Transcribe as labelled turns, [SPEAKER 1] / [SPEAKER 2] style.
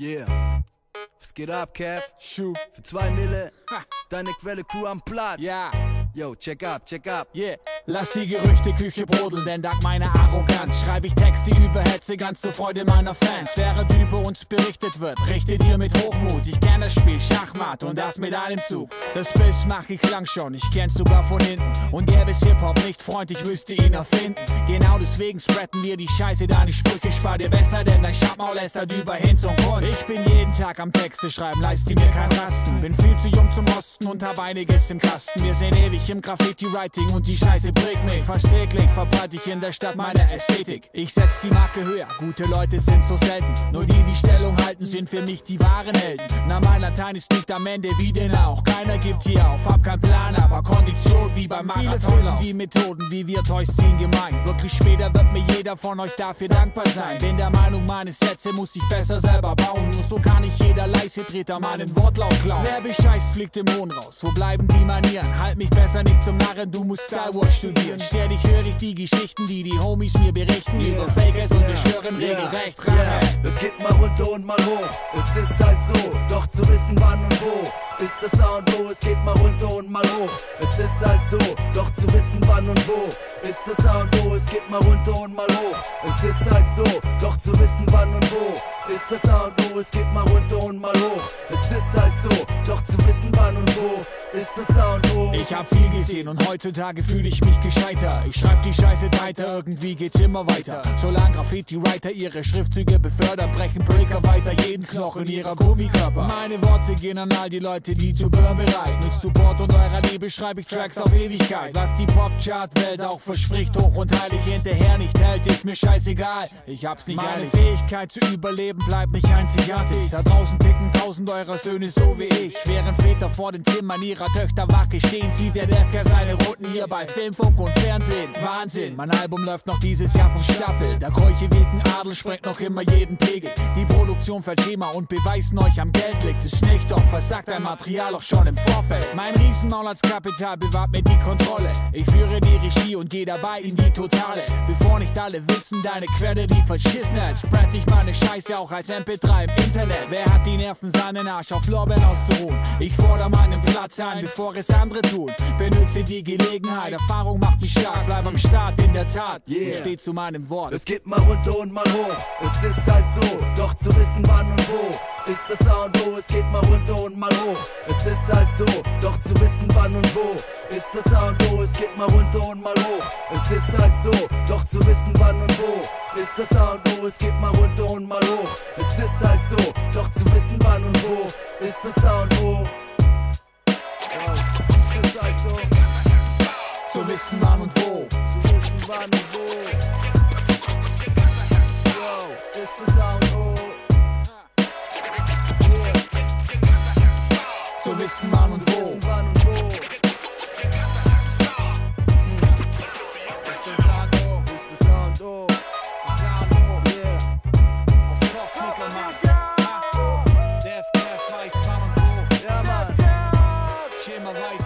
[SPEAKER 1] Yeah. Was geht ab, Kev?
[SPEAKER 2] Schuh.
[SPEAKER 1] Für zwei Mille.
[SPEAKER 2] Ha.
[SPEAKER 1] Deine Quelle Crew am Platz.
[SPEAKER 2] Ja,
[SPEAKER 1] Yo, check up, check up.
[SPEAKER 2] yeah. Lass die Gerüchteküche brodeln, denn dank meiner Arroganz schreibe ich Texte über Hetze ganz zur Freude meiner Fans. Während über uns berichtet wird, richtet ihr mit Hochmut. Ich kenn das Spiel Schachmatt und das mit einem Zug. Das Biss mach ich lang schon, ich kenn's sogar von hinten. Und gäbe es Hip-Hop nicht, Freund, ich müsste ihn erfinden. Genau deswegen spreaden wir die Scheiße, deine Sprüche spar dir besser, denn dein Schabmaul lässt da über hin zum Grund. Ich bin jeden Tag am Texte schreiben, leiste mir kein Rasten. Bin viel zu jung zum Osten und hab einiges im Kasten. Wir sind ewig im Graffiti-Writing und die Scheiße prägt mich. Fast täglich verbreite ich in der Stadt meine Ästhetik. Ich setz die Marke höher, gute Leute sind so selten. Nur die, die Stellung halten, sind für mich die wahren Helden. Na, mein Latein ist nicht am Ende wie denn auch. Keiner gibt hier auf, hab keinen Plan, aber Kondition wie beim Marathon. Die Methoden, wie wir Toys ziehen, gemein. Wirklich später wird mir jeder von euch dafür dankbar sein. Bin der Meinung, meine Sätze muss ich besser selber bauen. Nur so kann ich jeder Leisetreter meinen Wortlaut klauen. Wer bescheißt, fliegt im Mond raus. Wo bleiben die Manieren? Halt mich besser nicht zum Narren, du musst Star Wars studieren. Ständig höre ich die Geschichten, die die Homies mir berichten. Über Fakers und beschwören regelrecht Rache.
[SPEAKER 1] yeah. Es geht mal runter und mal hoch. Es ist halt so, doch zu wissen wann und wo. Ist das A und O, es geht mal runter und mal hoch. Es ist halt so, doch zu wissen wann und wo. Ist das A und O, es geht mal runter und mal hoch. Es ist halt so, doch zu wissen wann und wo. Ist das A und O, es geht mal runter und mal hoch. Es ist halt so, doch zu wissen wann und wo. Ist das A und O.
[SPEAKER 2] Ich hab viel gesehen und heutzutage fühle ich mich gescheiter. Ich schreib die Scheiße weiter, irgendwie geht's immer weiter. Solange Graffiti-Writer ihre Schriftzüge befördern, brechen Breaker weiter jeden Knochen ihrer Gummikörper. Meine Worte gehen an all die Leute, die zu burn bereit. Mit Support und eurer Liebe schreibe ich Tracks auf Ewigkeit. Was die Pop-Chart-Welt auch verspricht, hoch und heilig hinterher nicht hält, ist mir scheißegal. Ich hab's nicht Meine
[SPEAKER 1] eilig.
[SPEAKER 2] Fähigkeit zu überleben bleibt nicht einzigartig. Da draußen ticken tausend eurer Söhne so wie ich. Während Väter vor den Zimmern ihrer Töchter wache stehen, zieht der Defker seine Runden hier bei Film, Funk und Fernsehen. Wahnsinn, mein Album läuft noch dieses Jahr vom Stapel. Der keuche wilden Adel sprengt noch immer jeden Pegel. Die Produktion fällt Schema und beweisen euch am Geld liegt es nicht, doch versagt ein Material auch schon im Vorfeld. Mein Riesenmaul als Kapital bewahrt mir die Kontrolle. Ich führe die Regie und gehe dabei in die Totale. Bevor nicht alle wissen, deine Quelle die verschissen hat, spread ich meine Scheiße auch als MP3 im Internet. Wer hat die Nerven, seinen Arsch auf Lorbeeren auszuruhen? Ich fordere meinen Platz ein, bevor es andere tun. Benutze die Gelegenheit, Erfahrung macht mich stark, bleib am Start in der Tat.
[SPEAKER 1] Yeah.
[SPEAKER 2] Steh zu meinem Wort.
[SPEAKER 1] Es geht mal runter und mal hoch. Es ist halt so, doch zu wissen wann und wo. Ist das A und O, es geht mal runter und mal hoch. Es ist halt so, doch zu Es ist halt so, doch zu wissen wann und wo ist das A und O. Es geht mal runter und mal hoch. Es ist halt so, doch zu wissen wann und wo ist das A und O. Es ist halt so, zu wissen wann und wo. Zu wissen wann und wo. Ist das A und O.
[SPEAKER 2] Zu wissen wann und wo.
[SPEAKER 1] my life.